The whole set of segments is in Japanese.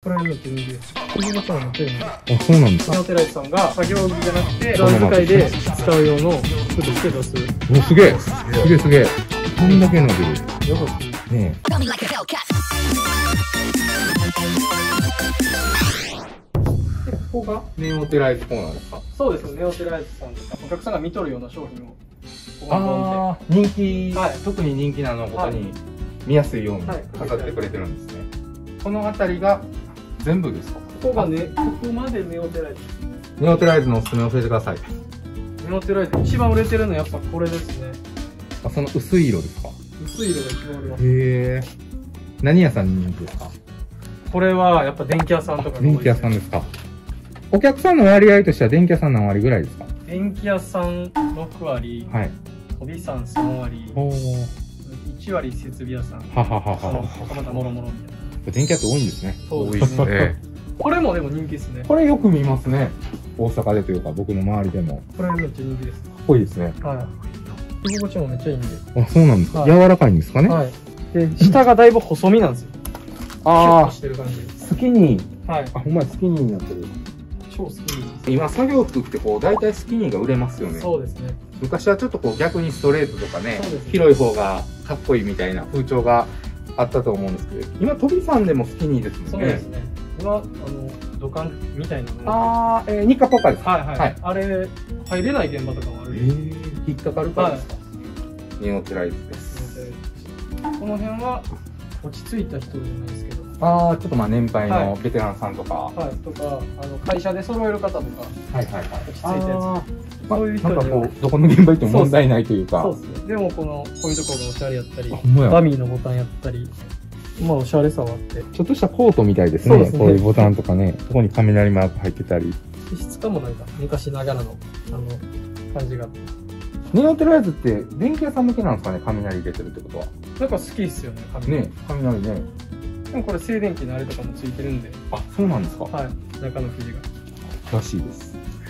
これめっちゃ人気です。首元もめっちゃいいんで。あ、そうなんですか。ナオテライスさんが作業着じゃなくて、普段使いで使う用の服として出す。お、すげえ。すげえすげえ。こんだけ伸びる。よかった。ね Hellcat. で、ここがえ。ネオテライズコーナーですか？そうですね、ネオテライスさんとか、お客さんが見とるような商品を、ここにああ、人気、はい特に人気なのをここはいに見やすいようにはい飾ってくれてるんですね。この辺りが全部ですか？ここがね、ここまでネオテライス。ネオテライズのおすすめ教えてください。ネオテライス、一番売れてるのはやっぱこれですね。あ、その薄い色ですか？薄い色が一番売れます。へえ。何屋さんに人気ですか？これはやっぱ電気屋さんとかが多い電気屋さんですかお客さんの割合としては電気屋さん何割ぐらいですか？電気屋さん6割、はい。飛びさん3割、おー。1割設備屋さん、はははは。他またもろもろみたいな。電気屋って多いんですね。そうですね多いですね。これもでも人気ですね。これよく見ますね。大阪でというか、僕の周りでも。これめっちゃ人気です。多いですね。はい。居心地もめっちゃいいんで。あ、そうなんですか？はい柔らかいんですかね？はい。で、下がだいぶ細身なんですよ。あとしてる感じスキニー。はい。あ、ほんまやスキニーになってる。超スキニーで今、作業服ってこう、大体スキニーが売れますよす。ね。そうですね。昔はちょっとこう、逆にストレートとかねそうです、ね広い方がかっこいいみたいな風潮があったと思うんですけど、今、飛びさんでもスキニーですもんね。そうですね。今、あの、土管みたいなのがあー、えー、ニッカポカですかはいはい。はいあれ、入れない現場とかもあるんで。ー、引っかかるからですか、ネオテライズです。この辺は落ち着いた人じゃないですけど、あー、ちょっとまあ年配はのベテランさんとか。ははい、とか、あの会社で揃える方とか、いはいはい。落ち着いたやつそういう人なんかこう、どこの現場行っても問題ないというか。そうですね。でもこの、こういうところがおしゃれやったりダミーのボタンやったり、まあおしゃれさはあって、ちょっとしたコートみたいですね。すねこういうボタンとかね。ここに雷マーク入ってたり。質感もなんか昔ながらの、あの、感じがあって、ネオテライズって電気屋さん向けなんですかね雷入れてるってことは。なんか好きっすよね、紙。ね雷ね。でもこれ静電気のあれとかもついてるんで、あ、そうなんですか。はい、中の生地が。らしいです。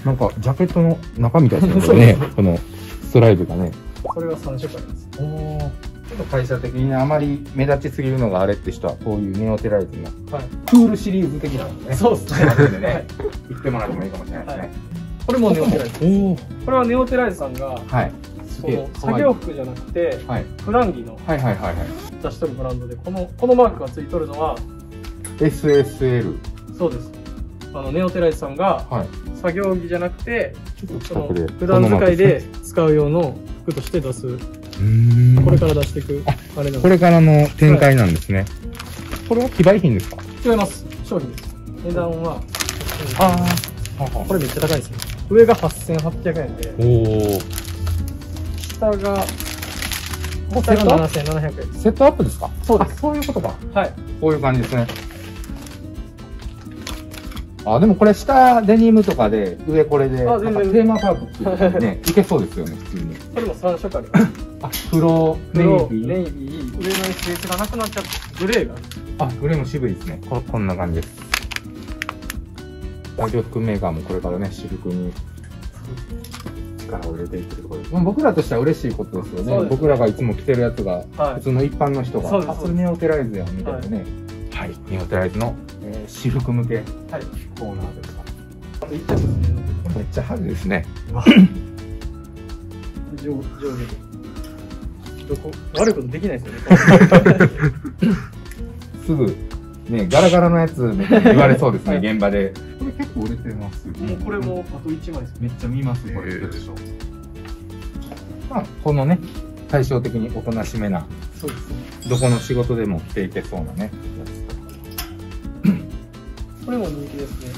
なんか、ジャケットの中みたいです ね。この、ストライプがね。これが3色あります。おーちょっと会社的にね、あまり目立ちすぎるのがあれって人は、こういうネオテライズのはい。クールシリーズ的なのね。そうですね。後でねはい言ってもらってもいいかもしれないですね。これもネオテライズ。おお。これはネオテライズさんが、はい。その作業服じゃなくて、はい。普段着のはいはいはいはい。出しとるブランドで、この、このマークがついとるのは、SSL。そうです。あの、ネオテライズさんが、はい。作業着じゃなくて、その。普段使いで使う用の服として出す。これから出していく、あれなんでこれからの展開なんですね。これは非売品ですか？す。違います。商品です。値段は、ああ。これめっちゃ高いですね。上が8800円で、おお。下が、下がセットアッ7700円プセットアップですか？そうですあそういうことか。はい。こういう感じですね。あ、でもこれ下デニムとかで、上これで、テーマパークっていね、いけそうですよね、普通に。これも3色あります。あ、黒、ネイ黒、ビー。ネイビー、上の SS がなくなっちゃって、グレーがあグレーも渋いですね。ここんな感じです。作業服メーカーもこれからね、私服に力を入れていってるところです。まあ、僕らとしては嬉しいことですよね。僕らがいつも着てるやつが、はい普通の一般の人が、そうですあ、それネオテライズやん、みたいなね。はい、ネオテライズの、えー私服向けはい。コーナーです。あと1着ですね。めっちゃ派手ですね。上、上下どこ、悪いことできないですよね。すぐ、ね、ガラガラのやつ言われそうですね、はい現場で。これ結構売れてますよもうこれもあと1枚です。めっちゃ見ます、これ。まあ、このね、対照的におとなしめな、そうですね。どこの仕事でも着ていけそうなね。これも人気ですね。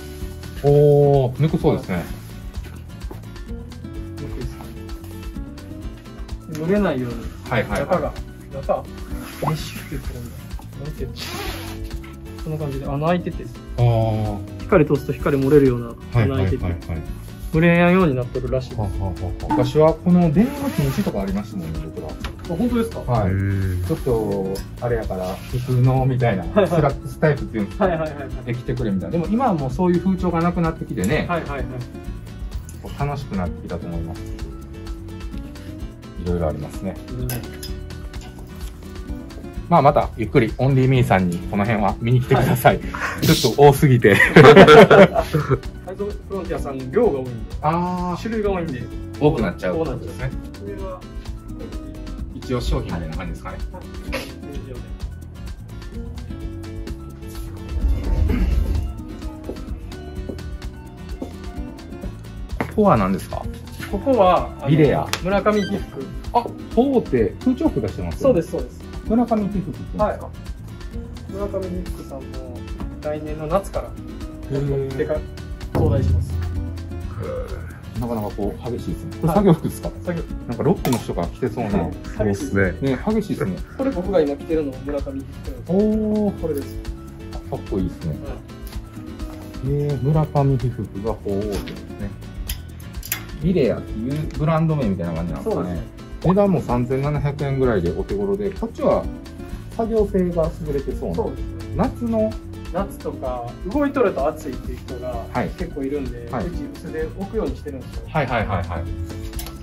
おー、抜くそうですね。人気ですね。蒸れないように、はいはい中がは、中、メッシュって言ってるんだ。なんていうのこんな感じで穴開いてて、い。あー、光通すと光漏れるようなはい穴開いてて、はいはいはい。蒸れやんようになってるらしいです。ははは昔はこのデニム禁止とかありましたもんね、僕ら。あ本当ですか？ははい。ちょっと、あれやから、普通のみたいな、スラックスタイプっていうんですか、いはいはいはい。で来てくれみたいな。でも今はもうそういう風潮がなくなってきてね、はいはいはい。楽しくなってきたと思います。いろいろありますね。まあまたゆっくりオンリーミーさんにこの辺は見に来てください。ちょっと多すぎて。ドフロンティアさん量が多いんで、あ種類が多いんで、あ、多くなっちゃう多くなっちゃうってことですね。これは、一応商品みたいな感じですかね。ここは何ですか？ここは、ビレア村上被服。あ、こうって空調服出してます？そうですす、そうです。村上皮膚っはい村上さんも来年の夏から東大します。なかなかこう激しいですね。これはい作業服ですか、作業なんかロックの人が着てそうな。ね、そうですね。激しいですね。これ僕が今着てるのも村上おお、これです。かっこいいですね。はえー、村上皮膚が鳳凰店ですね。ビレアっていうブランド名みたいな感じなんですかね。値段も3700円ぐらいでお手頃で、こっちは作業性が優れてそうな。そうですね。夏の、夏とか動いとると暑いっていう人がはい結構いるんで、はいうち薄で置くようにしてるんですよ。はいはいはいはい。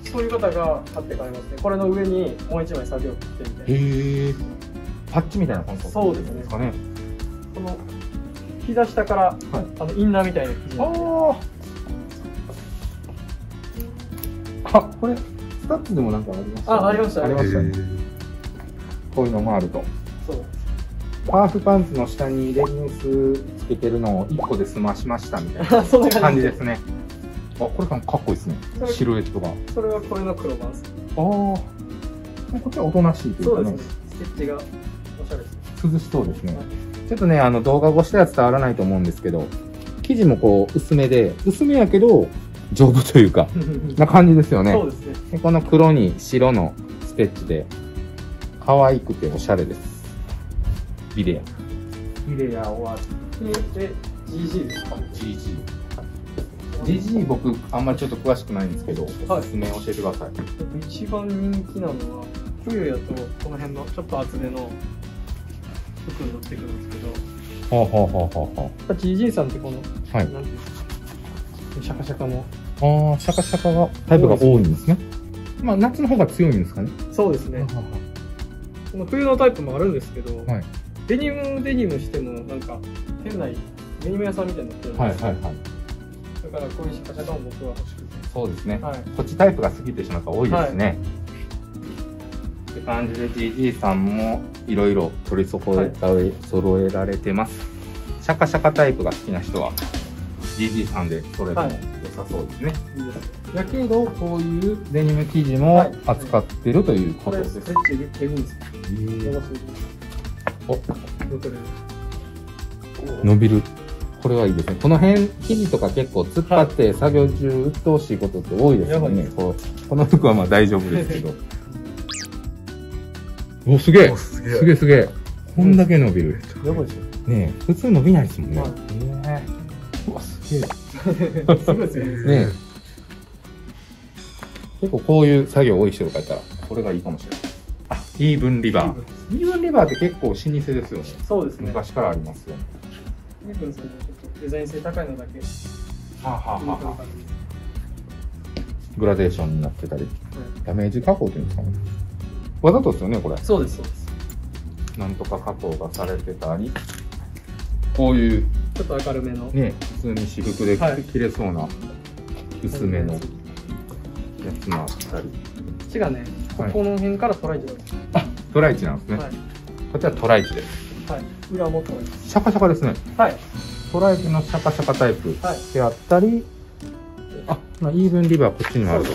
そういう方が買って帰りますね。これの上にもう一枚作業服着てみたいな。へえ。パッチみたいな感じそうですねかね。この膝下から、はいあのインナーみたいな生地ああ。これ、スタッツでもなんかありました、あありましたありましたこういうのもあると。ハーフパンツの下にレギンスつけてるのを1個で済ましましたみたいな 感感じじですね。あ、これかっこいいですねシルエットが。あそれはこれの黒版です。あ。こっちはおとなしいというかねそうですね。。ステッチがおしゃれですね。涼しそうですねはい。ちょっとね、あの動画越しでは伝わらないと思うんですけど、生地もこう薄めで、薄めやけど丈夫というか、な感じですよね。そうですね。でこの黒に白のステッチで、可愛くておしゃれです。ビレア。ビレア終わって、で、GG ですか？GG。GG 僕あんまりちょっと詳しくないんですけど、はいおすすめ教えてください。一番人気なのは、冬やとこの辺のちょっと厚めの服に乗ってくるんですけど、ほうほうほうほうほやっぱ GG さんってこの、はいなんていうんですか、シャカシャカの、う。ああ、シャカシャカが、タイプが多いんですね。まあ夏の方が強いんですかね。そうですね。この冬のタイプもあるんですけど、はいデニムデニムしてもなんか店内デニム屋さんみたいになってるんですよはいはいはい。だからこういうシャカシャカも僕は欲しくて。そうですね。はい。こっちタイプが過ぎてしまう人多いですね。って感じで GG さんもいろいろ取り揃えた上、揃えられてます。シャカシャカタイプが好きな人は GG さんでそれでも良さそうですね。いいですやけど、こういうデニム生地も扱ってるというこことれ、です。ステッチエグいんですよ。伸ばしていきますおどこで伸びる。これはいいですね。この辺、生地とか結構突っ張って作業中鬱陶しいことって多いですよね。こうこの服はまあ大丈夫ですけど。お、すげえおすげえすげえ。こんだけ伸びる。やばいでしょ。ねえ、普通伸びないですもんね。はいねえうわ、すげえ。すごいですよね。ねえ。結構こういう作業多い人とかいたら、これがいいかもしれない。あ、イーブンリバー。イーブンリバーって結構老舗ですよね。そうですね。昔からありますよね。イーブンさんのちょっとデザイン性高いのだけ。はあ、はあはあはあ、はグラデーションになってたり、いダメージ加工っていうんですかね。わざとですよね、これ。そうです、そうです。なんとか加工がされてたり、こういう、ちょっと明るめの。ね、普通に私服ではい着れそうな、薄めのやつもあったり。こっちがね、こはいこの辺からトライチがあ、トライチなんですね。はい。こっちはトライチです。はい。裏も。シャカシャカですね。はい。トライチのシャカシャカタイプはい。であったり、あ、まあ、イーブンリバーこっちにもあると。イ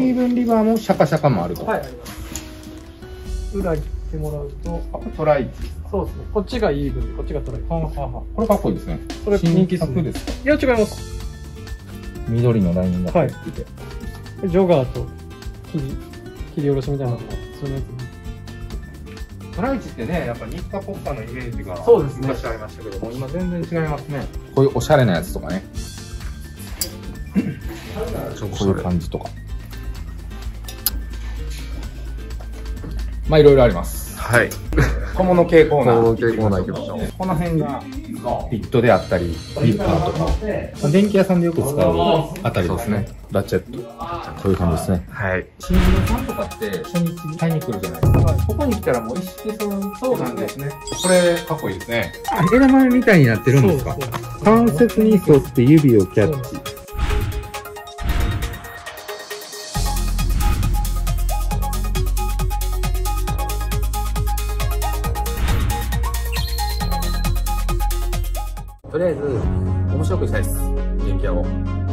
ーブンリバーもシャカシャカもあると。はい、あります。裏行ってもらうと、あ、これトライチ。そうですね。こっちがイーブンで、こっちがトライチ。はあはあはあこれかっこいいですね。これ。新作ですか？いや、違います。緑のラインが入ってて。ジョガーと切り、切り下ろしみたいなのが、そのやトライチってね、やっぱ日課ポッカのイメージがそうですね昔ありましたけども、今全然違いますね。こういうおしゃれなやつとかね。こういう感じとか。まあいろいろあります。はい。小物系コーナー。小物系コーナー行きましょう。この辺が、ビットであったり、ビッパーとか、まあ電気屋さんでよく使うあたりですね。ラチェット。こういう感じですね。はい。新人さんとかって初日買いに来るじゃないですか。ここに来たらもう一式その、そうなんですね。これ、かっこいいですね。あ、枝豆みたいになってるんですか？関節に沿って指をキャッチ。りあえず、面白くしたいです。元気やを。